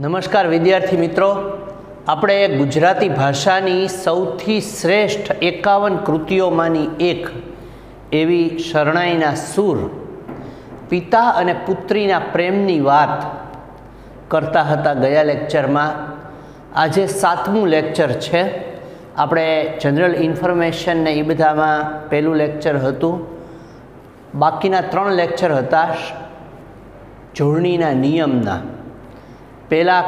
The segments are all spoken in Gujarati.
નમસ્કાર વિદ્યાર્થી મિત્રો. આપણે ગુજરાતી ભાષાની સૌથી શ્રેષ્ઠ એકાવન કૃતિઓમાંની એક એવી શરણાઈના સૂર, પિતા અને પુત્રીના પ્રેમની વાત કરતા હતા ગયા લેક્ચરમાં. આજે સાતમું લેક્ચર છે. આપણે જનરલ ઇન્ફોર્મેશન ને એ બધામાં પહેલું લેક્ચર હતું. બાકીના ત્રણ લેક્ચર હતા. જોડણીના નિયમના. પહેલાં,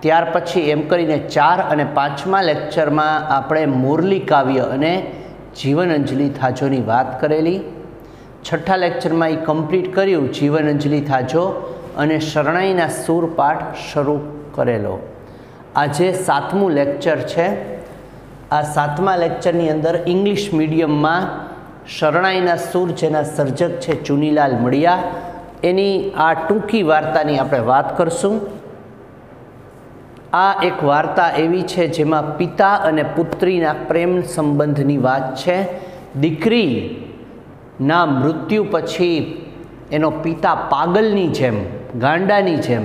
ત્યાર પછી એમ કરીને ચાર અને પાંચમા લેક્ચરમાં આપણે મુરલી કાવ્ય અને જીવન અંજલિ થાજોની વાત કરેલી. છઠ્ઠા લેક્ચરમાં એ કમ્પ્લીટ કર્યું, જીવન અંજલિ થાજો અને શરણાઈના સૂરપાઠ શરૂ કરેલો. આજે સાતમું લેક્ચર છે. આ સાતમા લેક્ચરની અંદર ઇંગ્લિશ મીડિયમમાં શરણાઈના સૂર જેના સર્જક છે ચુનીલાલ મળિયા એની આ ટૂંકી વાર્તાની આપણે વાત કરશું. આ એક વાર્તા એવી છે જેમાં પિતા અને પુત્રીના પ્રેમ સંબંધની વાત છે. દીકરીના મૃત્યુ પછી એનો પિતા પાગલની જેમ, ગાંડાની જેમ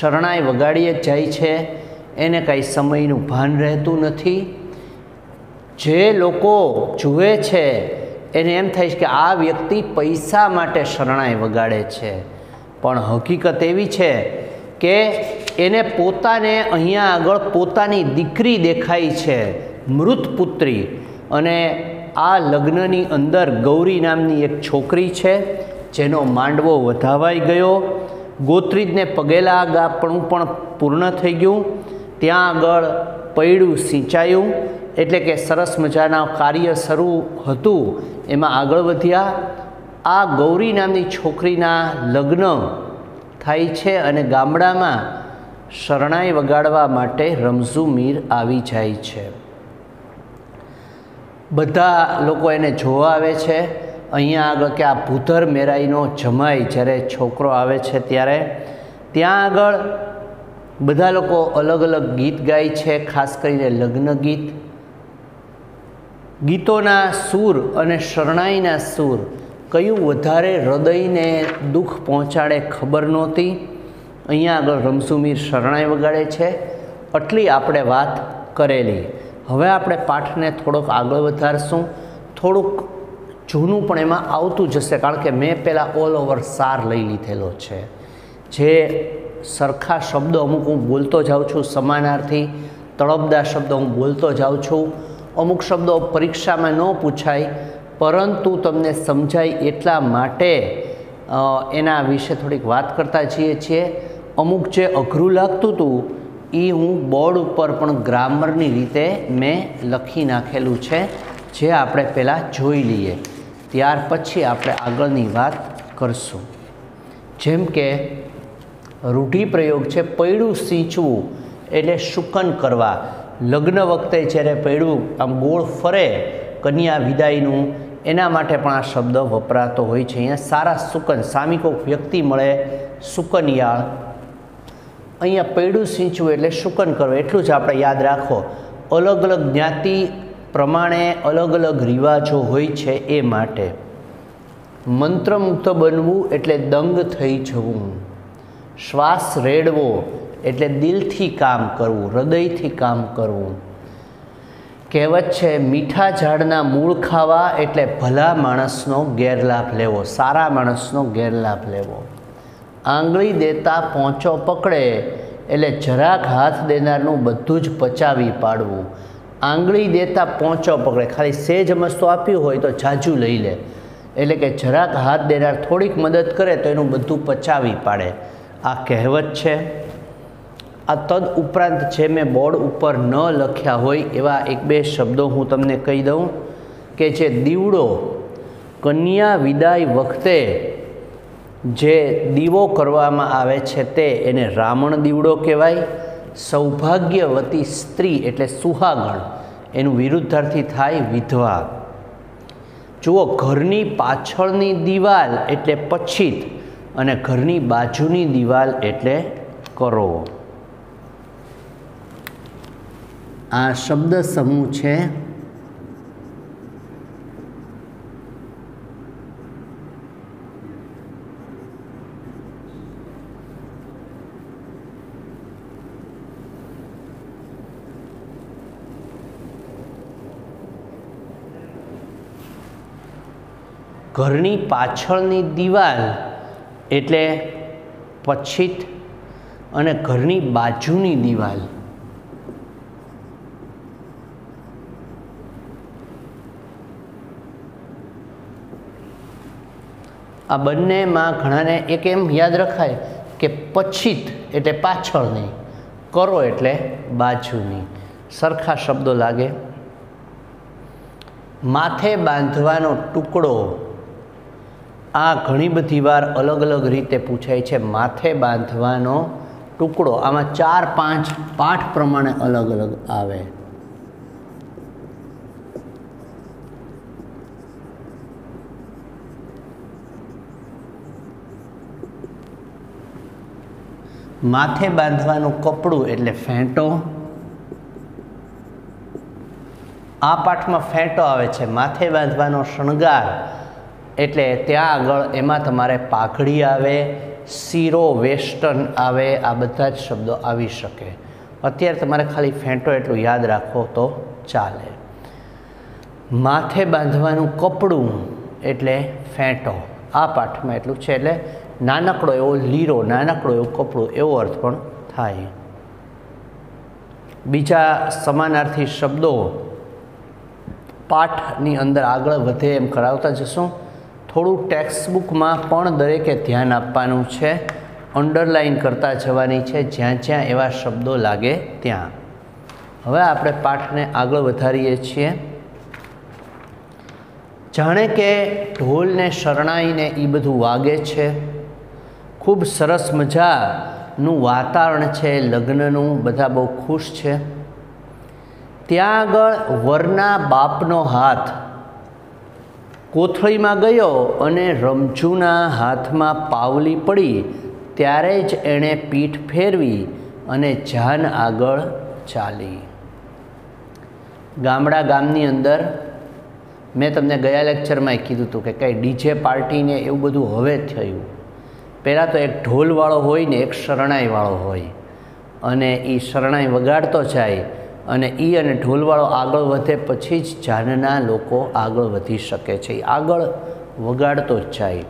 શરણાઈ વગાડીએ જાય છે. એને કાંઈ સમયનું ભાન રહેતું નથી. જે લોકો જુએ છે, એને એમ થાય છે કે આ વ્યક્તિ પૈસા માટે શરણાઈ વગાડે છે. પણ હકીકત એવી છે કે એને પોતાને અહીંયા આગળ પોતાની દીકરી દેખાય છે, મૃત પુત્રી. અને આ લગ્નની અંદર ગૌરી નામની એક છોકરી છે, જેનો માંડવો વધાવાઈ ગયો. ગોત્રીજને પગેલા ગાપણું પણ પૂર્ણ થઈ ગયું. ત્યાં આગળ પૈડું સિંચાયું. એટલે કે સરસ મજાના કાર્ય શરૂ હતું. એમાં આગળ વધ્યા. આ ગૌરી નામની છોકરીના લગ્ન થાય છે અને ગામડામાં શરણાઈ વગાડવા માટે રમઝુ મીર આવી જાય છે. બધા લોકો એને જોવા આવે છે. અહીંયા આગળ કે આ ભૂધર મેરાઈનો જમાઈ જ્યારે છોકરો આવે છે ત્યારે ત્યાં આગળ બધા લોકો અલગ અલગ ગીત ગાય છે, ખાસ કરીને લગ્ન ગીત. ગીતોના સૂર અને શરણાઈના સૂર કયું વધારે હૃદયને દુઃખ પહોંચાડે ખબર નહોતી. અહીંયા આગળ રમસુમીર શરણાઈ વગાડે છે. આટલી આપણે વાત કરેલી. હવે આપણે પાઠને થોડોક આગળ વધારશું. થોડુંક જૂનું પણ એમાં આવતું જશે કારણ કે મેં પહેલાં ઓલ ઓવર સાર લઈ લીધેલો છે. જે સરખા શબ્દો અમુક હું બોલતો જાઉં છું સમાનાર્થી તળપદા શબ્દો હું બોલતો જાઉં છું. અમુક શબ્દો પરીક્ષામાં ન પૂછાય પરંતુ તમને સમજાય એટલા માટે એના વિશે થોડીક વાત કરતા જઈએ છીએ. અમુક જે અઘરું લાગતું હતું એ હું બોર્ડ ઉપર પણ ગ્રામરની રીતે મેં લખી નાખેલું છે, જે આપણે પહેલાં જોઈ લઈએ. ત્યાર પછી આપણે આગળની વાત કરશું. જેમ કે રૂઢિપ્રયોગ છે પૈડું સિંચવું એટલે શુકન કરવા. લગ્ન વખતે જ્યારે પૈડું આમ ગોળ ફરે, કન્યા વિદાયનું એના માટે પણ આ શબ્દ વપરાતો હોય છે. અહીંયા સારા સુકન સામી વ્યક્તિ મળે, સુકનિયાળ. અહીંયા પૈડું સિંચવું એટલે શુકન કરવું. એટલું જ આપણે યાદ રાખો. અલગ અલગ જ્ઞાતિ પ્રમાણે અલગ અલગ રિવાજો હોય છે એ માટે. મંત્રમુક્ત બનવું એટલે દંગ થઈ જવું. શ્વાસ રેડવો એટલે દિલથી કામ કરવું, હૃદયથી કામ કરવું. કહેવત છે, મીઠા ઝાડના મૂળ ખાવા એટલે ભલા માણસનો ગેરલાભ લેવો, સારા માણસનો ગેરલાભ લેવો. આંગળી દેતા પહોંચો પકડે એટલે જરાક હાથ દેનારનું બધું જ પચાવી પાડવું. આંગળી દેતા પહોંચો પકડે, ખાલી સેજ મસ્તો આપ્યું હોય તો જાજુ લઈ લે. એટલે કે જરાક હાથ દેનાર થોડીક મદદ કરે તો એનું બધું પચાવી પાડે. આ કહેવત છે આ તદ ઉપરાંત જે મેં બોર્ડ ઉપર ન લખ્યા હોય એવા એક બે શબ્દો હું તમને કહી દઉં કે જે દીવડો કન્યા વિદાય વખતે જે દીવો કરવામાં આવે છે તે એને રાવણ દીવડો કહેવાય, સૌભાગ્યવતી સ્ત્રી એટલે સુહાગણ, એનું વિરુદ્ધાર્થી થાય વિધવા. જુઓ, ઘરની પાછળની દિવાલ એટલે પછીત અને ઘરની બાજુની દિવાલ એટલે કરો. આ શબ્દ સમૂહ છે. ઘરની પાછળની દિવાલ એટલે પછીત અને ઘરની બાજુની દિવાલ. આ બંનેમાં ઘણાને એક એમ યાદ રખાય કે પછીત એટલે પાછળની, કરો એટલે બાજુની. સરખા શબ્દો લાગે. માથે બાંધવાનો ટુકડો. આ ઘણી બધી વાર અલગ અલગ રીતે પૂછાય છે, માથે બાંધવાનો ટુકડો. આમાં ચાર પાંચ પાઠ પ્રમાણે અલગ અલગ આવે. માથે બાંધવાનું કપડું એટલે ફેંટો. આ પાઠમાં ફેંટો આવે છે. માથે બાંધવાનો શણગાર એટલે ત્યાં આગળ એમાં તમારે પાઘડી આવે, શીરો, વેસ્ટર્ન આવે, આ બધા જ શબ્દો આવી શકે. અત્યારે તમારે ખાલી ફેંટો એટલું યાદ રાખો તો ચાલે. માથે બાંધવાનું કપડું એટલે ફેંટો. આ પાઠમાં એટલું છે. એટલે નાનકડો એવો લીરો, નાનકડો એવું કપડું, એવો અર્થ પણ થાય. બીજા સમાનાર્થી શબ્દો, પાઠની અંદર આગળ વધે એમ કરાવતા જશું. થોડું ટેક્સ્ટબુકમાં પણ દરેકે ધ્યાન આપવાનું છે. અંડરલાઇન કરતા જવાની છે, જ્યાં જ્યાં એવા શબ્દો લાગે ત્યાં. હવે આપણે પાઠને આગળ વધારીએ છીએ. જાણે કે ઢોલને શરણાઈને એ બધું વાગે છે. ખૂબ સરસ મજાનું વાતાવરણ છે, લગ્નનું, બધા બહુ ખુશ છે. ત્યાં આગળ વરના બાપનો હાથ કોથળીમાં ગયો અને રમજુના હાથમાં પાવલી પડી. ત્યારે જ એણે પીઠ ફેરવી અને જાન આગળ ચાલી. ગામડા ગામની અંદર મેં તમને ગયા લેક્ચરમાં કીધું હતું કે કંઈ ડીજે પાર્ટીને એવું બધું હવે થયું. પહેલાં તો એક ઢોલવાળો હોય ને એક શરણાઈવાળો હોય. અને એ શરણાઈ વગાડતો જાય અને એ અને ઢોલવાળો આગળ વધે પછી જ જાનના લોકો આગળ વધી શકે છે. આગળ વગાડતો જ જાય.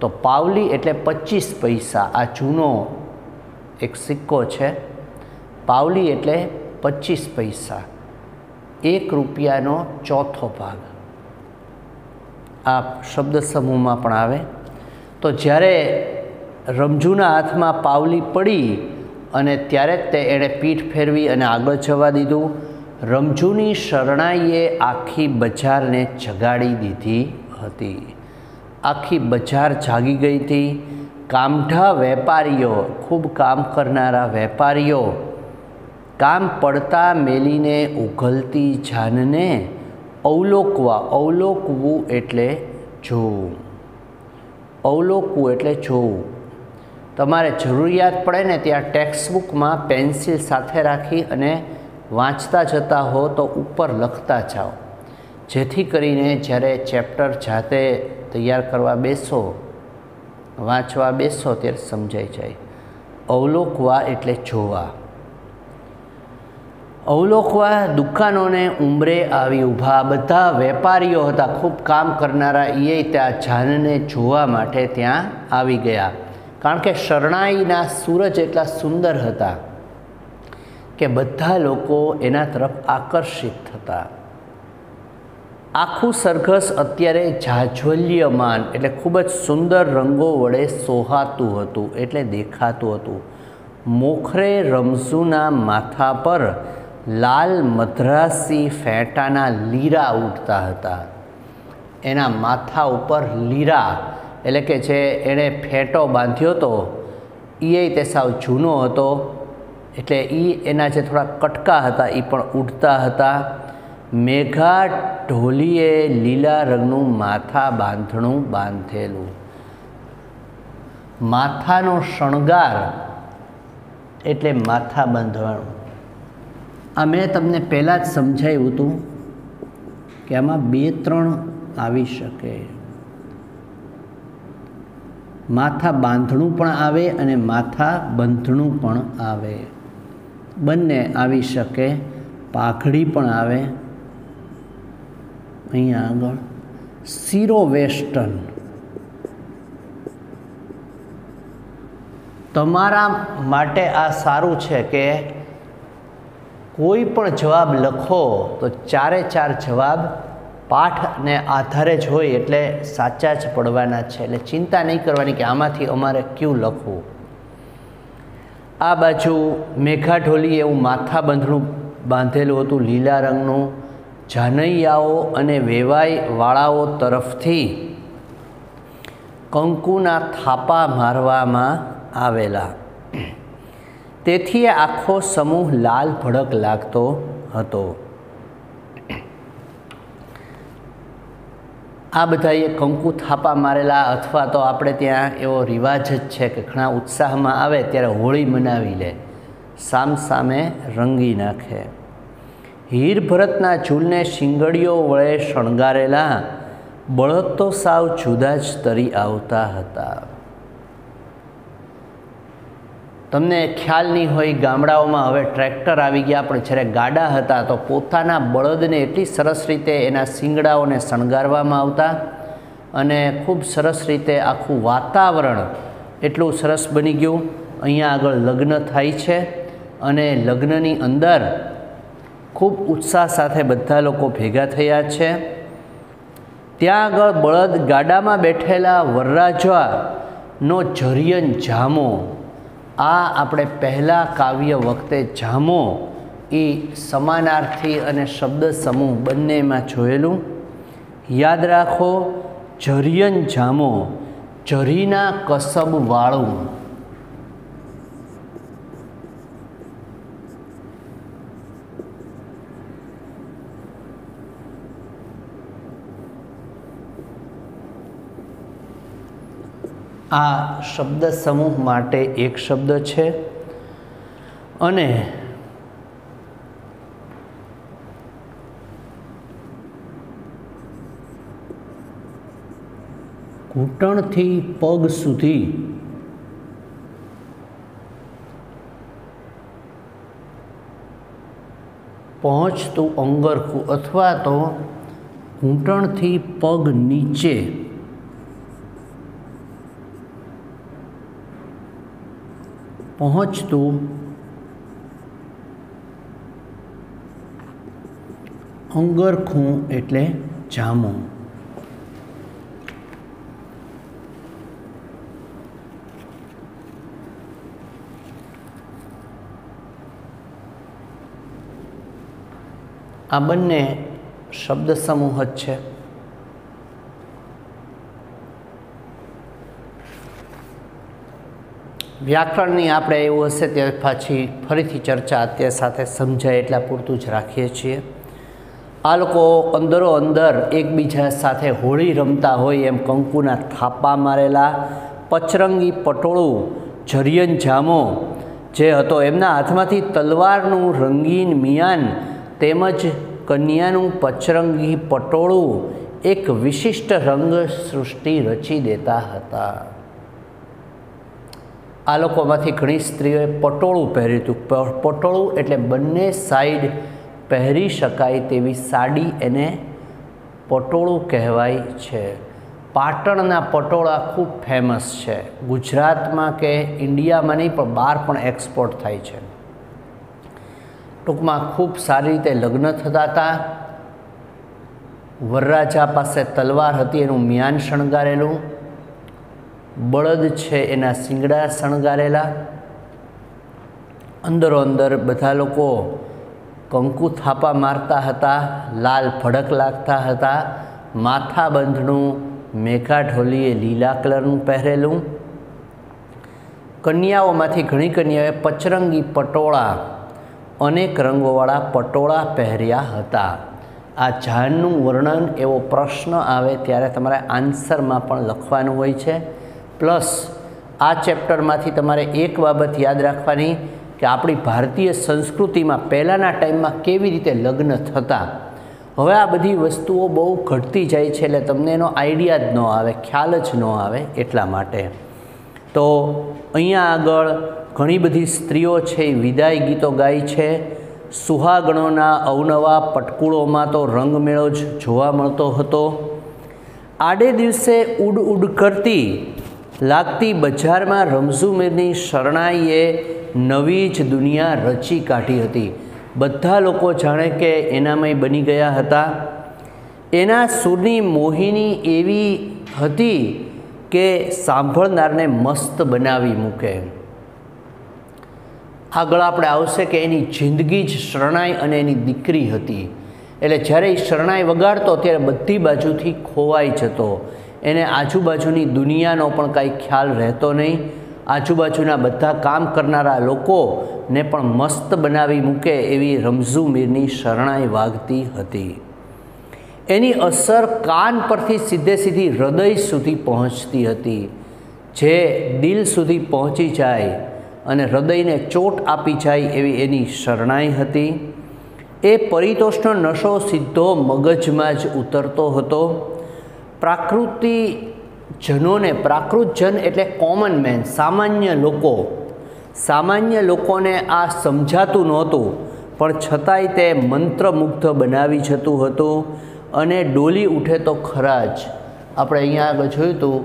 તો પાવલી એટલે પચીસ પૈસા. આ જૂનો એક સિક્કો છે. પાવલી એટલે પચીસ પૈસા. એક રૂપિયાનો ચોથો ભાગ. આ શબ્દ સમૂહમાં પણ આવે. તો જ્યારે રમજુના હાથમાં પાવલી પડી અને ત્યારે જ તે એણે પીઠ ફેરવી અને આગળ જવા દીધું. રમજૂની શરણાઈએ આખી બજારને જગાડી દીધી હતી. આખી બજાર જાગી ગઈ હતી. કામઢા વેપારીઓ, ખૂબ કામ કરનારા વેપારીઓ, કામ પડતા મેલીને ઉઘલતી જાનને અવલોકવા, અવલોકવું એટલે જોવું. અવલોકવું એટલે જોવું. તમારે જરૂરિયાત પડે ને ત્યાં ટેક્સ્ટબુકમાં પેન્સિલ સાથે રાખી અને વાંચતા જતા હો તો ઉપર લખતા જાઓ. જેથી કરીને જ્યારે ચેપ્ટર જાતે તૈયાર કરવા બેસો, વાંચવા બેસો ત્યારે સમજાઈ જાય. અવલોકવા એટલે જોવા. અવલોકવા દુકાનોને ઉંમરે આવી ઊભા. બધા વેપારીઓ હતા. ખૂબ કામ કરનારા એ ત્યાં જાનને જોવા માટે ત્યાં આવી ગયા. કારણ કે શરણાઈના સૂરજ એટલા સુંદર હતા કે બધા લોકો એના તરફ આકર્ષિત થતા. આખું સરઘસ અત્યારે જાજ્વલ્યમાન એટલે ખૂબ જ સુંદર રંગો વડે સોહાતું હતું એટલે દેખાતું હતું. મોખરે રમઝુના માથા પર લાલ મદ્રાસી ફેંટાના લીરા ઉઠતા હતા. એના માથા ઉપર લીરા એટલે કે જે એણે ફેંટો બાંધ્યો હતો એ તે સાવ જૂનો હતો. એટલે એ એના જે થોડા કટકા હતા એ પણ ઉડતા હતા. મેઘા ઢોલીએ લીલા રંગનું માથા બાંધણું બાંધેલું. માથાનો શણગાર એટલે માથા બાંધવાનું. આ મેં તમને પહેલાં જ સમજાવ્યું હતું કે આમાં બે ત્રણ આવી શકે. માથા બાંધણું પણ આવે અને માથા બંધણું પણ આવે. બંને આવી શકે, પાઘડી પણ આવે. અહીંયા આગળ. સિરો વેસ્ટર્ન. તમારા માટે આ સારું છે કે કોઈ પણ જવાબ લખો તો ચારે ચાર જવાબ પાઠને આધારે જ હોય એટલે સાચા જ પડવાના છે. એટલે ચિંતા નહીં કરવાની કે આમાંથી અમારે ક્યું લખવું. આ બાજુ મેઘાઢોલી એવું માથાબંધનું બાંધેલું હતું લીલા રંગનું. જાનૈયાઓ અને વેવાઈવાળાઓ તરફથી કંકુના થાપા મારવામાં આવેલા. તેથી આખો સમૂહ લાલ ભડક લાગતો હતો. આ બધાએ કંકુ થાપા મારેલા અથવા તો આપણે ત્યાં એવો રિવાજ જ છે કે ઘણા ઉત્સાહમાં આવે ત્યારે હોળી મનાવી લે. સામ સામે રંગી નાખે. હીર ભરતના ચૂલને શિંગડીઓ વળે શણગારેલા, બળદ તો સાવ જુદા જ તરી આવતા હતા. તમને ખ્યાલ નહીં હોય, ગામડાઓમાં હવે ટ્રેક્ટર આવી ગયા. પણ જ્યારે ગાડા હતા તો પોતાના બળદને એટલી સરસ રીતે એના શિંગડાઓને શણગારવામાં આવતા અને ખૂબ સરસ રીતે આખું વાતાવરણ એટલું સરસ બની ગયું. અહીંયા આગળ લગ્ન થાય છે અને લગ્નની અંદર ખૂબ ઉત્સાહ સાથે બધા લોકો ભેગા થયા છે. ત્યાં આગળ બળદ ગાડામાં બેઠેલા વરરાજાનો જરિયન જામો આ આપણે પહેલાં કાવ્ય વખતે જામો એ સમાનાર્થી અને શબ્દ સમૂહ બંનેમાં જોયેલું. યાદ રાખો, જરિયન જામો, જરીના કસબવાળું આ શબ્દ સમૂહ માટે એક શબ્દ છે. અને ઘૂંટણથી પગ સુધી પહોંચતું અંગરખું અથવા તો ઘૂંટણથી પગ નીચે પહોંચતું અંગરખું એટલે જામું. આ બંને શબ્દ સમૂહ જ છે. વ્યાકરણની આપણે એવું હશે તે પાછી ફરીથી ચર્ચા અત્યારે સાથે સમજાય એટલા પૂરતું જ રાખીએ છીએ. આ લોકો અંદરો અંદર એકબીજા સાથે હોળી રમતા હોય એમ કંકુના થાપા મારેલા, પચરંગી પટોળું, જરિયન જામો, જે હતો એમના હાથમાંથી તલવારનું રંગીન મિયાન તેમજ કન્યાનું પચરંગી પટોળું એક વિશિષ્ટ રંગ સૃષ્ટિ રચી દેતા હતા. આ લોકોમાંથી ઘણી સ્ત્રીઓએ પટોળું પહેર્યું હતું. પટોળું એટલે બંને સાઈડ પહેરી શકાય તેવી સાડી એને પટોળું કહેવાય છે. પાટણના પટોળા ખૂબ ફેમસ છે. ગુજરાતમાં કે ઇન્ડિયામાં નહીં, પણ બહાર પણ એક્સપોર્ટ થાય છે. ટૂંકમાં ખૂબ સારી રીતે લગ્ન થતા હતા. વરરાજા પાસે તલવાર હતી, એનું મ્યાન શણગારેલું. બળદ છે એના શિંગડા શણગારેલા. અંદરો અંદર બધા લોકો કંકુ થાપા મારતા હતા, લાલ ભડક લાગતા હતા માથાબંધનું મેઘાઢોલીએ લીલા કલરનું પહેરેલું. કન્યાઓમાંથી ઘણી કન્યાઓએ પચરંગી પટોળા, અનેક રંગોવાળા પટોળા પહેર્યા હતા. આ જાનનું વર્ણન એવો પ્રશ્ન આવે ત્યારે તમારે આન્સરમાં પણ લખવાનું હોય છે. પ્લસ આ ચેપ્ટરમાંથી તમારે એક બાબત યાદ રાખવાની કે આપણી ભારતીય સંસ્કૃતિમાં પહેલાંના ટાઈમમાં કેવી રીતે લગ્ન થતા. હવે આ બધી વસ્તુઓ બહુ ઘટતી જાય છે એટલે તમને એનો આઈડિયા જ ન આવે, ખ્યાલ જ ન આવે એટલા માટે. તો અહીંયા આગળ ઘણી બધી સ્ત્રીઓ છે એ વિદાય ગીતો ગાય છે. સુહાગણોના અવનવા પટકુળોમાં તો રંગમેળો જ જોવા મળતો હતો. આડે દિવસે ઉડ ઉડ કરતી લાગતી બજારમાં રમઝુમીરની શરણાઈએ નવી જ દુનિયા રચી કાઢી હતી. બધા લોકો જાણે કે એનામય બની ગયા હતા. એના સુરની મોહિની એવી હતી કે સાંભળનારને મસ્ત બનાવી મૂકે. આગળ આપણે આવશે કે એની જિંદગી જ શરણાઈ અને એની દીકરી હતી. એટલે જ્યારે એ શરણાઈ વગાડતો, ત્યારે બધી બાજુથી ખોવાઈ જતો. એને આજુબાજુની દુનિયાનો પણ કાંઈ ખ્યાલ રહેતો નહીં. આજુબાજુના બધા કામ કરનારા લોકોને પણ મસ્ત બનાવી મૂકે એવી રમઝુ મીરની શરણાઈ વાગતી હતી. એની અસર કાન પરથી સીધે સીધી હૃદય સુધી પહોંચતી હતી. જે દિલ સુધી પહોંચી જાય અને હૃદયને ચોટ આપી જાય એવી એની શરણાઈ હતી. એ પરિતોષનો નશો સીધો મગજમાં જ ઉતરતો હતો. પ્રાકૃતિ જનોને પ્રાકૃતજન એટલે કોમન મેન સામાન્ય લોકો. સામાન્ય લોકોને આ સમજાતું નહોતું, પણ છતાંય તે મંત્રમુગ્ધ બનાવી જતું હતું અને ડોલી ઉઠે તો ખરા જ. આપણે અહીંયા આગળ જોયું હતું,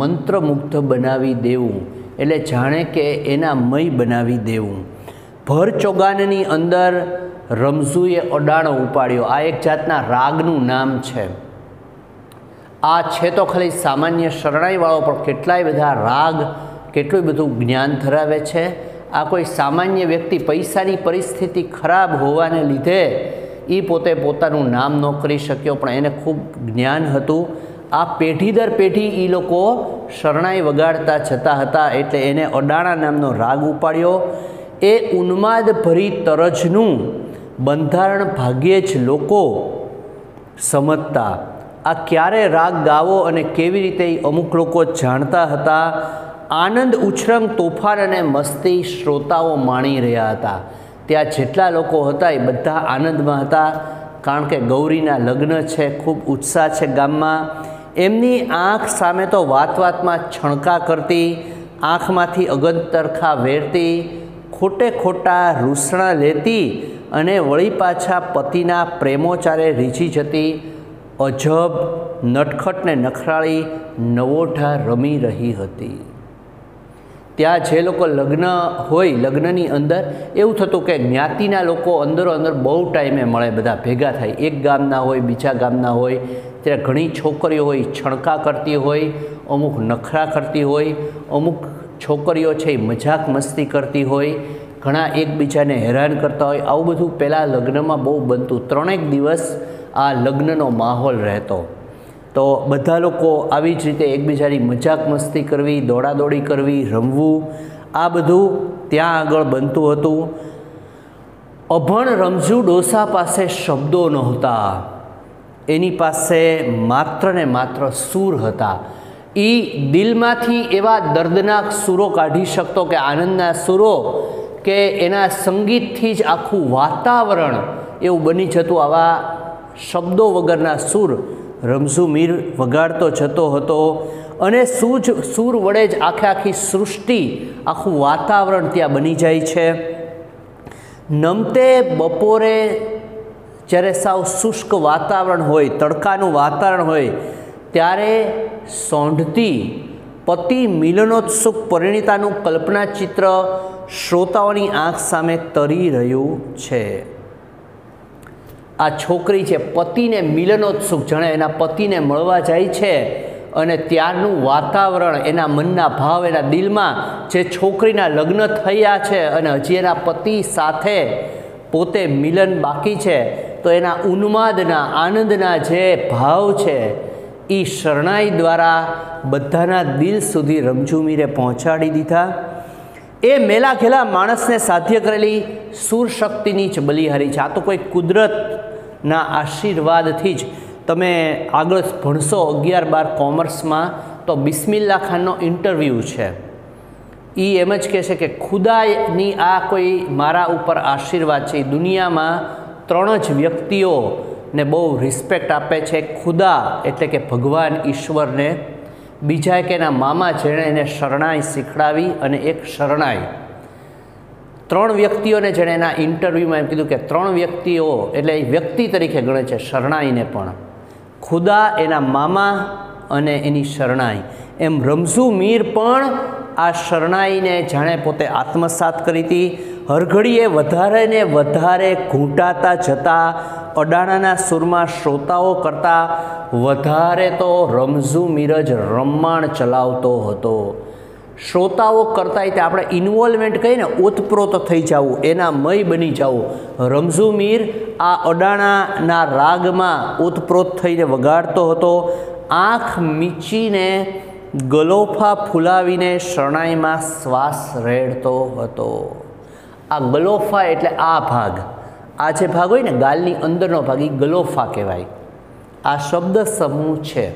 મંત્રમુગ્ધ બનાવી દેવું, એટલે જાણે કે એના મય બનાવી દેવું. ભર ચોગાનની અંદર રમઝુએ અડાણો ઉપાડ્યો. આ એક જાતના રાગનું નામ છે. આ છે તો ખાલી સામાન્ય શરણાઈવાળો, પણ કેટલાય બધા રાગ કેટલું બધું જ્ઞાન ધરાવે છે. આ કોઈ સામાન્ય વ્યક્તિ પૈસાની પરિસ્થિતિ ખરાબ હોવાને લીધે એ પોતે પોતાનું નામ ન કરી શક્યો, પણ એને ખૂબ જ્ઞાન હતું. આ પેઢી દર પેઢી એ લોકો શરણાઈ વગાડતા જતા હતા, એટલે એને અડાણા નામનો રાગ ઉપાડ્યો. એ ઉન્માદ ભરી તરજનું બંધારણ ભાગ્યે જ લોકો સમજતા આ ક્યારે રાગ ગાવો અને કેવી રીતે અમુક લોકો જાણતા હતા? આનંદ ઉછરંગ તોફાન અને મસ્તી શ્રોતાઓ માણી રહ્યા હતા. ત્યાં જેટલા લોકો હતા એ બધા આનંદમાં હતા. કારણ કે ગૌરીના લગ્ન છે, ખૂબ ઉત્સાહ છે ગામમાં. એમની આંખ સામે તો વાત વાતમાં છણકા કરતી, આંખમાંથી અગંતરખા વેરતી, ખોટે ખોટા રૂસણા લેતી અને વળી પાછા પતિના પ્રેમોચારે રીઝી જતી. અજબ નટખટને નખરાળી નવોઢા રમી રહી હતી. ત્યાં જે લોકો લગ્ન હોય, લગ્નની અંદર એવું થતું કે જ્ઞાતિના લોકો અંદરો અંદર બહુ ટાઈમે મળે, બધા ભેગા થાય. એક ગામના હોય, બીજા ગામના હોય ત્યારે ઘણી છોકરીઓ હોય, છણકા કરતી હોય, અમુક નખરા કરતી હોય, અમુક છોકરીઓ છે મજાક મસ્તી કરતી હોય, ઘણા એકબીજાને હેરાન કરતા હોય. આવું બધું પહેલાં લગ્નમાં બહુ બનતું. ત્રણેક દિવસ આ લગ્નનો માહોલ રહેતો. તો બધા લોકો આવી જ રીતે એકબીજાની મજાક મસ્તી કરવી, દોડાદોડી કરવી, રમવું, આ બધું ત્યાં આગળ બનતું હતું. અભણ રમઝુ ડોસા પાસે શબ્દો નહોતા. એની પાસે માત્ર ને માત્ર સૂર હતા. એ દિલમાંથી એવા દર્દનાક સૂરો કાઢી શકતો કે આનંદના સૂરો કે એના સંગીતથી જ આખું વાતાવરણ એવું બની જતું આવા શબ્દો વગરના સૂર રમઝુ મીર વગાડતો જતો હતો અને સૂજ સૂર વડે જ આખે આખી સૃષ્ટિ, આખું વાતાવરણ ત્યાં બની જાય છે. નમતે બપોરે જ્યારે સાવ શુષ્ક વાતાવરણ હોય, તડકાનું વાતાવરણ હોય, ત્યારે સોંઢતી પતિ મિલનોત્સુક પરિણીતાનું કલ્પના ચિત્ર શ્રોતાઓની આંખ સામે તરી રહ્યું છે. આ છોકરી છે, પતિને મિલનોત્સુક જણે, એના પતિને મળવા જાય છે અને ત્યારનું વાતાવરણ એના મનના ભાવ, એના દિલમાં જે છોકરીના લગ્ન થયા છે અને હજી એના પતિ સાથે પોતે મિલન બાકી છે, તો એના ઉન્માદના, આનંદના જે ભાવ છે એ શરણાઈ દ્વારા બધાના દિલ સુધી રમઝુમીરે પહોંચાડી દીધા. એ મેલા ઘેલા માણસને સાધ્ય કરેલી સુર શક્તિની જ બલિહારી છે. આ તો કોઈ કુદરતના આશીર્વાદથી જ તમે આગળ ભણશો અગિયાર બાર કોમર્સમાં, તો બિસ્મિલ્લા ખાનનો ઇન્ટરવ્યૂ છે. એ એમ જ કહે છે કે ખુદાની આ કોઈ મારા ઉપર આશીર્વાદ છે. દુનિયામાં ત્રણ જ વ્યક્તિઓને બહુ રિસ્પેક્ટ આપે છે. ખુદા એટલે કે ભગવાન ઈશ્વરને. બીજા એક એના મામા જેણે એને શરણાઈ શીખડાવી અને એક શરણાઈ ત્રણ વ્યક્તિઓને જેણે એના ઇન્ટરવ્યૂમાં એમ કીધું કે ત્રણ વ્યક્તિઓ, એટલે એ વ્યક્તિ તરીકે ગણે છે શરણાઈને પણ. ખુદા એના મામા અને એની શરણાઈ. એમ રમઝુ મીર પણ આ શરણાઈને જાણે પોતે આત્મસાત કરી હતી. હરઘડીએ વધારે ને વધારે ઘૂંટાતા જતા, અડાણાના સુરમાં શ્રોતાઓ કરતાં, વધારે તો રમઝુ મીર જ રમમાણ ચલાવતો હતો. શ્રોતાઓ કરતાં તે આપણે ઇન્વોલ્વમેન્ટ કહીને ઓતપ્રોત થઈ જવું, એના મય બની જવું. રમઝુ મીર આ અડાણાના રાગમાં ઓતપ્રોત થઈને વગાડતો હતો. આંખ મીચીને ગલોફા ફૂલાવીને શરણાઈમાં શ્વાસ રેડતો હતો. આ ગલોફા એટલે આ ભાગ. આ જે ભાગ હોય ને, ગાલની અંદરનો ભાગ, એ ગલોફા કહેવાય. આ શબ્દ સમૂહ છે.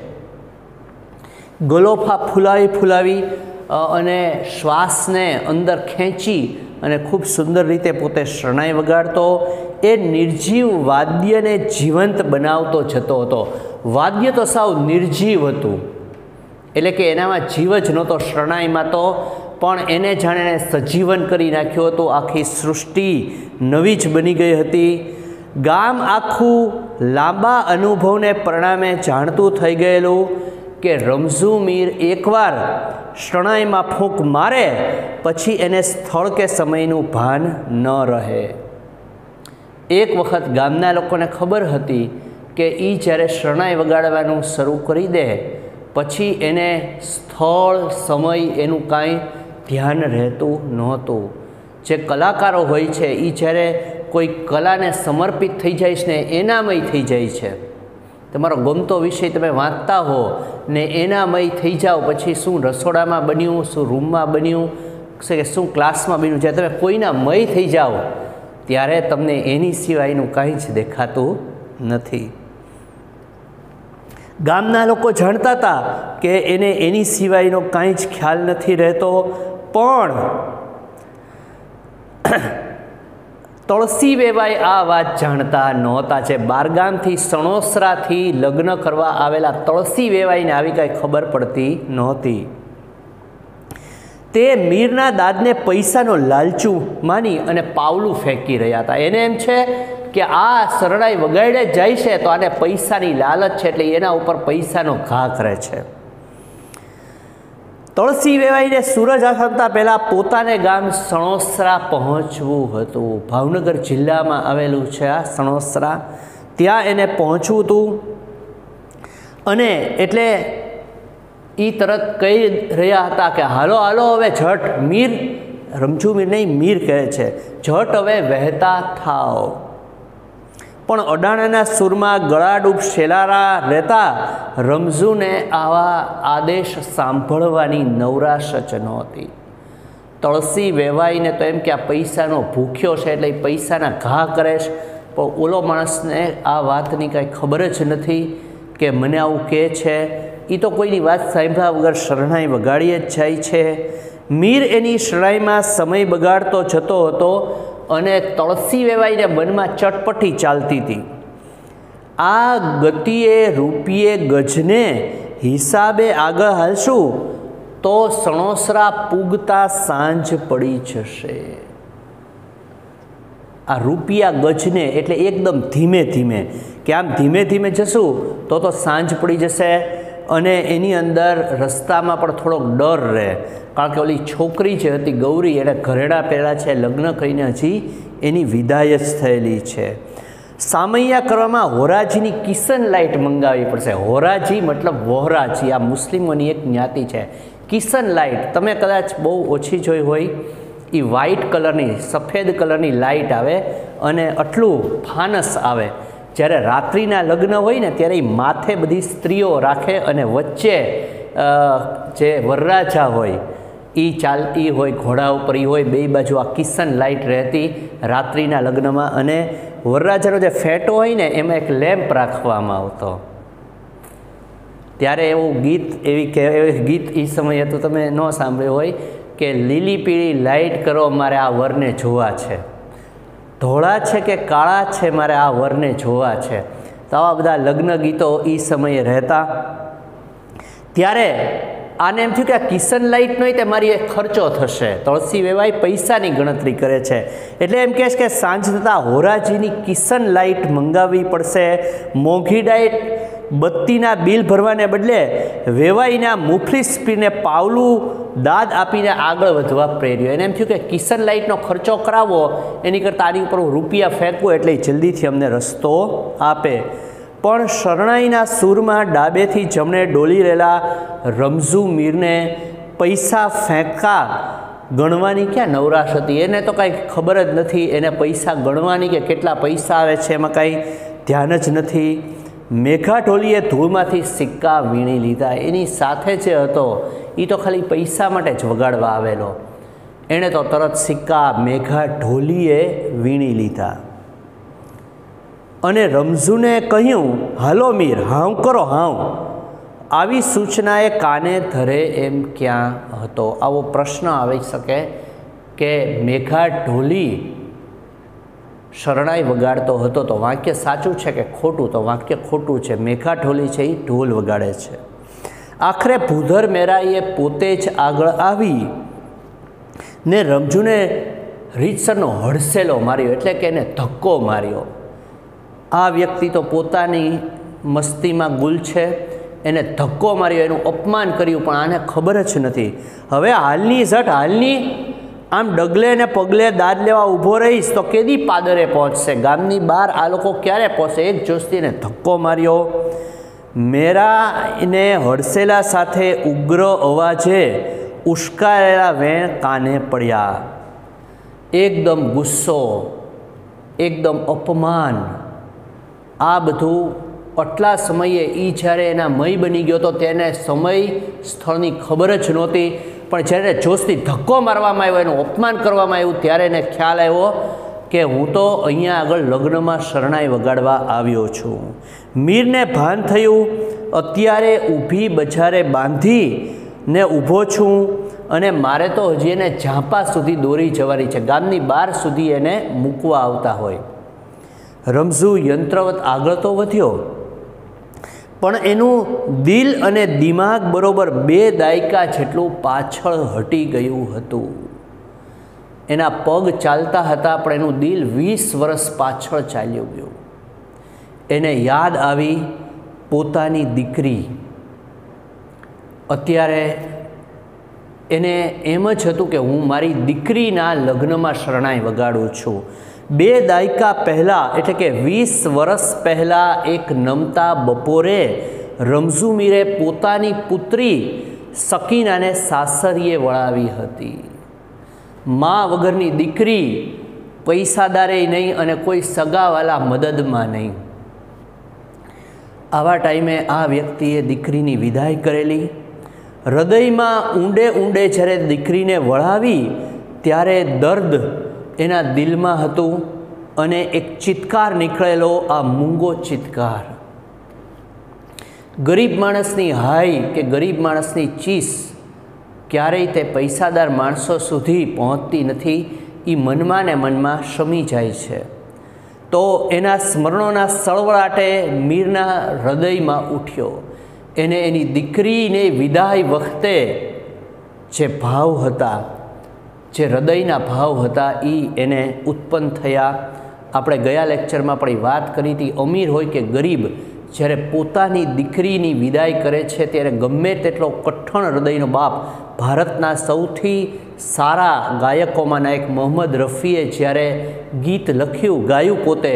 ગલોફા ફૂલાવી ફૂલાવી અને શ્વાસને અંદર ખેંચી અને ખૂબ સુંદર રીતે પોતે શરણાઈ વગાડતો, એ નિર્જીવ વાદ્યને જીવંત બનાવતો જતો હતો. વાદ્ય તો સાવ નિર્જીવ હતું. એટલે કે એનામાં જીવ જ નહોતો શરણાઈમાં તો, પણ એને જાણે સજીવન કરી નાખ્યું હતું. આખી સૃષ્ટિ નવી જ બની ગઈ હતી. ગામ આખું લાંબા અનુભવને પરિણામે જાણતું થઈ ગયેલું. કે રમઝુ મીર એકવાર શરણાઈમાં ફૂંક મારે, પછી એને સ્થળ કે સમયનું ભાન ન રહે. એક વખત ગામના લોકોને ખબર હતી કે એ જ્યારે શરણાઈ વગાડવાનું શરૂ કરી દે, પછી એને સ્થળ, સમય એનું કાંઈ ધ્યાન રહેતું નહોતું. જે કલાકારો હોય છે એ જ્યારે કોઈ કલાને સમર્પિત થઈ જાય છે ને એનામય થઈ જાય છે. તમારો ગમતો વિષય તમે વાંચતા હો ને એનામય થઈ જાઓ, પછી શું રસોડામાં બન્યું, શું રૂમમાં બન્યું કે શું ક્લાસમાં બન્યું, જ્યારે તમે કોઈના મય થઈ જાઓ, ત્યારે તમને એની સિવાયનું કાંઈ જ દેખાતું નથી. ગામના લોકો જાણતા હતા કે એને એની સિવાયનો કાંઈ જ ખ્યાલ નથી રહેતો, પણ તળસી વેવાય આ વાત જાણતા નહોતા છે બારગામથી સણોસરાથી લગ્ન કરવા આવેલા તળસી વેવાઈને આવી કાંઈ ખબર પડતી નહોતી. તે મીરના દાદને પૈસાનો લાલચું માની અને પાવલું ફેંકી રહ્યા હતા. એને એમ છે કે આ શરણાઈ વગાડે જાય છે તો આને પૈસાની લાલચ છે એટલે એના ઉપર પૈસાનો ઘા કરે છે. તળસી વેવાઈને સૂરજ આથમતા પહેલાં પોતાને ગામ સણોસરા પહોંચવું હતું. ભાવનગર જિલ્લામાં આવેલું છે આ સણોસરા. ત્યાં એને પહોંચવું હતું. અને એટલે એ તરત કહી રહ્યા હતા કે, હાલો હાલો, હવે ઝટ મીર. રમજુ મીર નહીં, મીર કહે છે ઝટ હવે વહેતા થાવ પણ અડાણાના સૂરમાં ગળાડૂબ શેલારા રહેતા રમઝુને આવા આદેશ સાંભળવાની નવરાશ જ નહોતી તળસી વેવાઈને તો એમ કે આ પૈસાનો ભૂખ્યો છે એટલે એ પૈસાના ઘા કરે છે. પણ ઓલો માણસને આ વાતની કાંઈ ખબર જ નથી કે મને આવું કહે છે. એ તો કોઈની વાત સાંભળ્યા વગર શરણાઈ વગાડીએ જ જાય છે. મીર એની શરણાઈમાં સમય બગાડતો જતો હતો. અને તળસી વેવાઈને મનમાં ચટપટી ચાલતી હતી. આ ગતિએ રૂપિયે ગજને હિસાબે આગળ હાલશું તો સણોસરા પૂગતા સાંજ પડી જશે. આ રૂપિયા ગજને એટલે એકદમ ધીમે ધીમે, કે આમ ધીમે ધીમે જશું તો તો સાંજ પડી જશે. અને એની અંદર રસ્તામાં પણ થોડોક ડર રહે. કારણ કે ઓલી છોકરી જે હતી, ગૌરી એણે ઘરેડા પહેલાં છે, લગ્ન કરીને હજી એની વિદાય જ થયેલી છે. સામૈયા કરવામાં હોરાજીની કિશન લાઇટ મંગાવવી પડશે. હોરાજી મતલબ વહોરાજી, આ મુસ્લિમોની એક જ્ઞાતિ છે. કિશન લાઇટ તમે કદાચ બહુ ઓછી જોઈ હોય એ વ્હાઇટ કલરની, સફેદ કલરની લાઇટ આવે અને આટલું ફાનસ આવે. જ્યારે રાત્રિના લગ્ન હોય ને ત્યારે એ માથે બધી સ્ત્રીઓ રાખે અને વચ્ચે જે વરરાજા હોય એ ચાલતી હોય, ઘોડા ઉપર એ હોય, બે બાજુ આ કિસન લાઇટ રહેતી રાત્રિના લગ્નમાં અને વરરાજાનો જે ફેટો હોય ને એમાં એક લેમ્પ રાખવામાં આવતો. ત્યારે એવું ગીત, એવી કે, એવી ગીત એ સમયે તો તમે ન સાંભળ્યું હોય, કે લીલી પીળી લાઇટ કરો, મારે આ વરને જોવા છે. ધોળા છે કે કાળા છે મારે આ વરને જોવા છે? તો આવા બધા લગ્ન ગીતો એ સમયે રહેતા. ત્યારે આને એમ થયું કે આ કિશન લાઇટ નહીં તે મારી ખર્ચો થશે. તળસી વેવાય પૈસાની ગણતરી કરે છે. એટલે એમ કહે છે કે સાંજ થતાં હોરાજીની કિશન લાઇટ મંગાવવી પડશે. મોંઘી ડાઇટ બત્તીના બિલ ભરવાને બદલે વેવાઈના મુફલી સ્પીડને પાવલું દાદ આપીને આગળ વધવા પ્રેર્યો. એને એમ થયું કે કિશન લાઇટનો ખર્ચો કરાવો, એની કરતાં આની ઉપર હું રૂપિયા ફેંકવો એટલે જલ્દીથી અમને રસ્તો આપે. પણ શરણાઈના સૂરમાં ડાબેથી જમણે ડોલી રહેલા રમઝુ મીરને પૈસા ફેંકા ગણવાની ક્યાં નવરાશ હતી? એને તો કાંઈ ખબર જ નથી. એને પૈસા ગણવાની કે કેટલા પૈસા આવે છે એમાં કાંઈ ધ્યાન જ નથી. મેઘા ઢોલીએ ધૂળમાંથી સિક્કા વીણી લીધા. એની સાથે જે હતો એ તો ખાલી પૈસા માટે જ વગાડવા આવેલો. એણે તો તરત સિક્કા મેઘા ઢોલીએ વીણી લીધા. અને રમઝુને કહ્યું, હાલો મીર હાવ કરો હાવ આવી સૂચનાએ કાને ધરે એમ ક્યાં હતો? આવો પ્રશ્ન આવી શકે કે મેઘા ઢોલી શરણાઈ વગાડતો હતો તો વાક્ય સાચું છે કે ખોટું? તો વાક્ય ખોટું છે. મેઘા ઢોલી છે એ ઢોલ વગાડે છે. આખરે ભૂધર મેરાઈએ પોતે જ આગળ આવી ને રમજુને રીતસરનો હડસેલો માર્યો, એટલે કે એને ધક્કો માર્યો. આ વ્યક્તિ તો પોતાની મસ્તીમાં ગુલ છે, એને ધક્કો માર્યો, એનું અપમાન કર્યું, પણ આને ખબર જ નથી. હવે હાલની ઝટ, હાલની આમ ડગલે ને પગલે દાદ લેવા ઊભો રહીશ તો કેદી પાદરે પહોંચશે? ગામની બહાર આ લોકો ક્યારે પહોંચશે? એક જોસ્તીને ધક્કો માર્યો. મેરાને હડસેલા સાથે ઉગ્ર અવાજે ઉશ્કારેલા વેણ કાને પડ્યા. એકદમ ગુસ્સો, એકદમ અપમાન. આ બધું આટલા સમયે એ જ્યારે એના મય બની ગયો તો તેને સમય સ્થળની ખબર જ નહોતી. પણ જ્યારે જોશથી ધક્કો મારવામાં આવ્યો, એનું અપમાન કરવામાં આવ્યું, ત્યારે એને ખ્યાલ આવ્યો કે હું તો અહીંયા આગળ લગ્નમાં શરણાઈ વગાડવા આવ્યો છું. મીરને ભાન થયું, અત્યારે ઊભી બજારે બાંધી ને ઊભો છું અને મારે તો હજી એને ઝાંપા સુધી દોરી જવાની છે. ગામની બહાર સુધી એને મૂકવા આવતા હોય. રમઝુ યંત્રવત આગળ તો વધ્યો. પણ એનું દિલ અને દિમાગ બરોબર બે દાયકા જેટલું પાછળ હટી ગયું હતું. એના પગ ચાલતા હતા, પણ એનું દિલ વીસ વર્ષ પાછળ ચાલ્યું ગયું. એને યાદ આવી પોતાની દીકરી. અત્યારે એને એમ જ હતું કે હું મારી દીકરીના લગ્નમાં શરણાઈ વગાડું છું. બે દાયકા પહેલાં, એટલે કે વીસ વર્ષ પહેલાં એક નમતા બપોરે રમઝુમીરે પોતાની પુત્રી સકીનાને સાસરીએ વળાવી હતી. મા વગરની દીકરી પૈસાદારે નહીં અને કોઈ સગાવાલા મદદમાં નહીં. આવા ટાઈમે આ વ્યક્તિએ દીકરીની વિદાય કરેલી. હૃદયમાં ઊંડે ઊંડે જ્યારે દીકરીને વળાવી, ત્યારે દર્દ એના દિલમાં હતું અને એક ચિત્કાર નીકળેલો, આ મૂંગો ચિત્કાર. ગરીબ માણસની હાઈ કે ગરીબ માણસની ચીસ, ક્યારેય તે પૈસાદાર માણસો સુધી પહોંચતી નથી એ મનમાં ને મનમાં શમી જાય છે. તો એના સ્મરણોના સળવળાટે મીરના હૃદયમાં ઉઠ્યો. એને એની દીકરીને વિદાય વખતે જે ભાવ હતા જે હૃદયના ભાવ હતા એ એને ઉત્પન્ન થયા. આપણે ગયા લેક્ચરમાં પણ એ વાત કરી હતી. અમીર હોય કે ગરીબ, જ્યારે પોતાની દીકરીની વિદાય કરે છે, ત્યારે ગમે તેટલો કઠણ હૃદયનો બાપ ભારતના સૌથી સારા ગાયકોમાંના એક મોહમ્મદ રફીએ જ્યારે ગીત લખ્યું, ગાયું પોતે,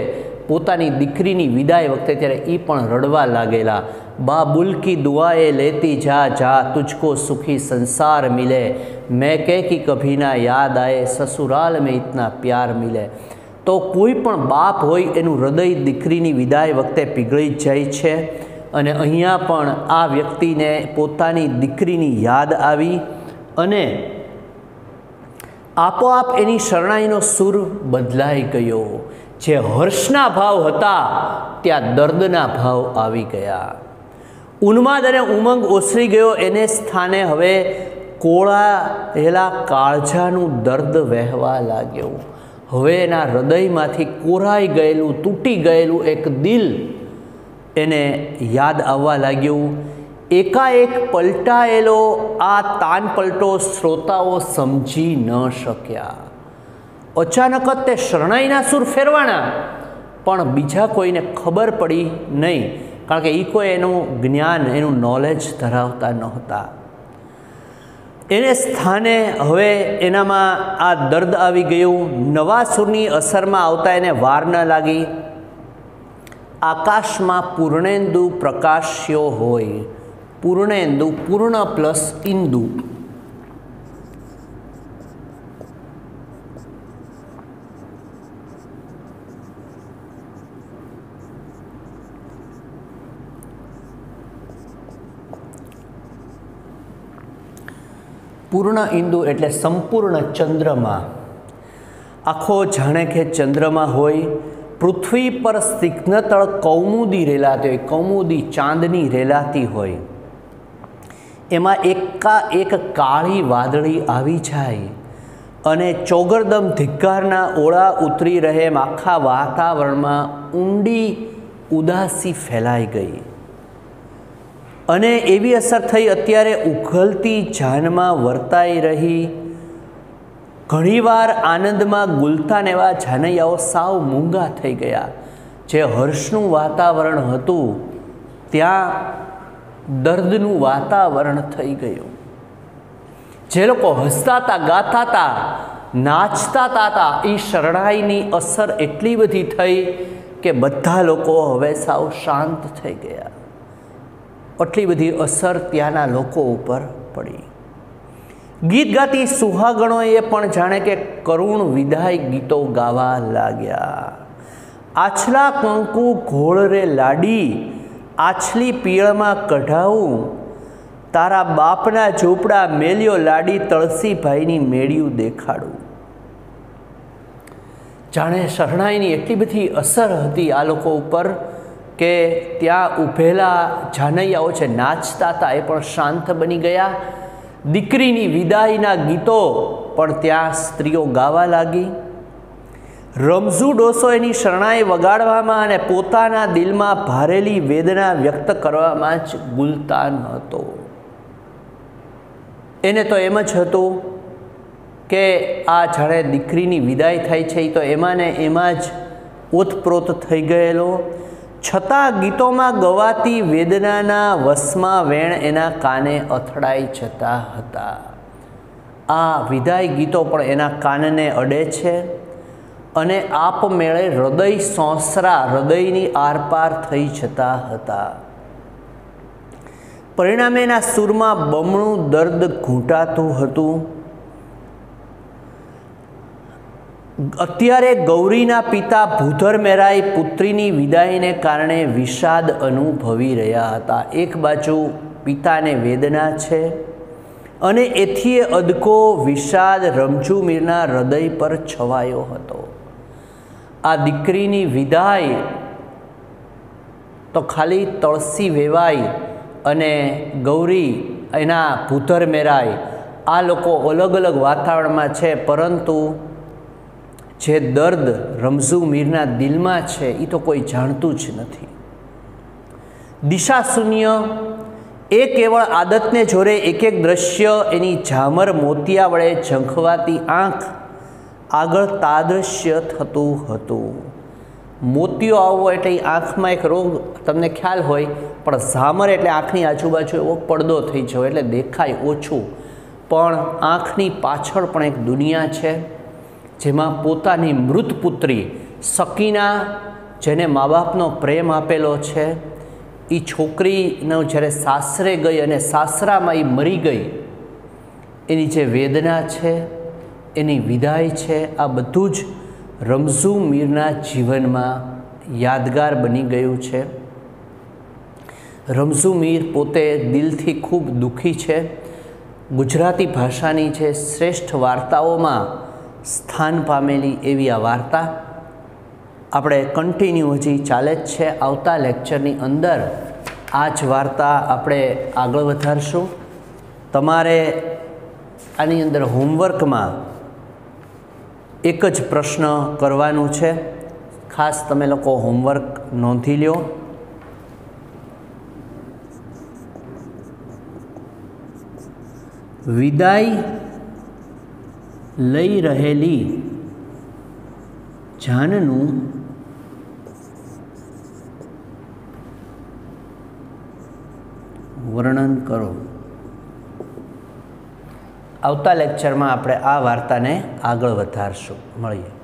પોતાની દીકરીની વિદાય વખતે, ત્યારે એ પણ રડવા લાગેલા. બાબુલ બુલકી દુઆએ લેતી જા જા, તુજકો સુખી સંસાર મિલે. મેં કહે કી કભીના યાદ આએ સસુરાલ મેં ઇતના પ્યાર મિલે. તો કોઈ પણ બાપ હોય એનું હૃદય દીકરીની વિદાય વખતે પીગળી જાય છે. અને અહીંયા પણ આ વ્યક્તિને પોતાની દીકરીની યાદ આવી અને આપોઆપ એની શરણાઈનો સૂર બદલાઈ ગયો. જે હર્ષના ભાવ હતા, ત્યાં દર્દના ભાવ આવી ગયા. ઉન્માદ અને ઉમંગ ઓસરી ગયો એને સ્થાને હવે કોળાયેલા કાળજાનું દર્દ વહેવા લાગ્યું. હવે એના હૃદયમાંથી કોરાઈ ગયેલું, તૂટી ગયેલું એક દિલ એને યાદ આવવા લાગ્યું. એકાએક પલટાયેલો આ તાન પલટો શ્રોતાઓ સમજી ન શક્યા. અચાનક જ તે શરણાઈના સૂર ફેરવાના પણ બીજા કોઈને ખબર પડી નહીં. કારણ કે એ કોઈ એનું જ્ઞાન, એનું નોલેજ ધરાવતા નહોતા. એને સ્થાને હવે એનામાં આ દર્દ આવી ગયું નવા સુરની અસરમાં આવતા એને વાર ન લાગી. આકાશમાં પૂર્ણેન્દુ પ્રકાશ્યો હોય, પૂર્ણેન્દુ પૂર્ણ પ્લસ ઇન્દુ પૂર્ણ ઇન્દુ એટલે સંપૂર્ણ ચંદ્રમાં. આખો જાણે કે ચંદ્રમાં હોય, પૃથ્વી પર સ્નિગ્ધતળ કૌમુદી રેલાતી હોય, કૌમુદી ચાંદની રેલાતી હોય. એમાં એકા એક કાળી વાદળી આવી જાય અને ચોગરદમ ધિક્કારના ઓળા ઉતરી રહે આખા વાતાવરણમાં ઊંડી ઉદાસી ફેલાઈ ગઈ. અને એવી અસર થઈ અત્યારે ઉઘલતી જાનમાં વર્તાઈ રહી. ઘણીવાર આનંદમાં ગુલતાન એવા જાનૈયાઓ સાવ મૂંગા થઈ ગયા. જે હર્ષનું વાતાવરણ હતું, ત્યાં દર્દનું વાતાવરણ થઈ ગયું. જે લોકો હસતા હતા, ગાતા હતા, નાચતા હતા એ શરણાઈની અસર એટલી બધી થઈ કે બધા લોકો હવે સાવ શાંત થઈ ગયા. આટલી બધી અસર ત્યાંના લોકો ઉપર પડી. ગીત ગાતી સુહાગણોએ પણ જાણે કે કરુણ વિદાય ગીતો ગાવા લાગ્યા. આછલા કંકુ ઘોળ રે લાડી, આછલી પીળમાં કઢાવું. તારા બાપના ઝૂંપડા મેલ્યો લાડી તળસીભાઈની મેળ્યું દેખાડું. જાણે શરણાઈની એટલી બધી અસર હતી આ લોકો ઉપર કે ત્યાં ઊભેલા જાનૈયાઓ છે નાચતા હતા એ પણ શાંત બની ગયા. દીકરીની વિદાયના ગીતો પણ ત્યાં સ્ત્રીઓ ગાવા લાગી. રમઝુ ડોસો એની શરણાઈ વગાડવામાં અને પોતાના દિલમાં ભારેલી વેદના વ્યક્ત કરવામાં જ ગુલતાન હતો. એને તો એમ જ હતું કે આ જાણે દીકરીની વિદાય થાય છે એ તો એમાં ને એમાં જ ઓતપ્રોત થઈ ગયેલો. છતાં ગીતોમાં ગવાતી વેદનાના વસમાં વેણ એના કાને અથડાઈ જતા હતા. આ વિદાય ગીતો પણ એના કાનને અડે છે અને આપમેળે હૃદય સોંસરા હૃદયની આરપાર થઈ જતા હતા. પરિણામે એના સૂરમાં બમણું દર્દ ઘૂંટાતું હતું. અત્યારે ગૌરીના પિતા ભૂધર મેરાઈ પુત્રીની વિદાયને કારણે વિષાદ અનુભવી રહ્યા હતા. એક બાજુ પિતાને વેદના છે અને એથી અદકો વિષાદ રમજુ મીરના હૃદય પર છવાયો હતો. આ દીકરીની વિદાય તો ખાલી તળસી વેવાય અને ગૌરી એના ભૂધર મેરાય આ લોકો અલગ અલગ વાતાવરણમાં છે, પરંતુ જે દર્દ રમઝુ મીરના દિલમાં છે એ તો કોઈ જાણતું જ નથી. દિશા શૂન્ય એ કેવળ આદતને જોરે એક એક દ્રશ્ય એની ઝામર મોતિયા વડે ઝંખવાતી આંખ આગળ તાદૃશ્ય થતું હતું. મોતિયો આવવો એટલે એ આંખમાં એક રોગ તમને ખ્યાલ હોય, પણ ઝામર એટલે આંખની આજુબાજુ એવો પડદો થઈ જવો, એટલે દેખાય ઓછું. પણ આંખની પાછળ પણ એક દુનિયા છે. જેમાં પોતાની મૃત પુત્રી સકીના, જેને મા બાપનો પ્રેમ આપેલો છે એ છોકરીનો જ્યારે સાસરે ગઈ અને સાસરામાં એ મરી ગઈ, એની જે વેદના છે, એની વિદાય છે, આ બધું જ રમઝુ મીરના જીવનમાં યાદગાર બની ગયું છે. રમઝુ મીર પોતે દિલથી ખૂબ દુઃખી છે. ગુજરાતી ભાષાની જે શ્રેષ્ઠ વાર્તાઓમાં સ્થાન પામેલી એવી આ વાર્તા આપણે કન્ટિન્યુ હજી ચાલે જ છે. આવતા લેક્ચરની અંદર આ જ વાર્તા આપણે આગળ વધારશું. તમારે આની અંદર હોમવર્કમાં એક જ પ્રશ્ન કરવાનું છે. ખાસ તમે લોકો હોમવર્ક નોંધી લ્યો. વિદાય લઈ રહેલી જાનનું વર્ણન કરો. આવતા લેક્ચરમાં આપણે આ વાર્તાને આગળ વધારશું. મળીએ.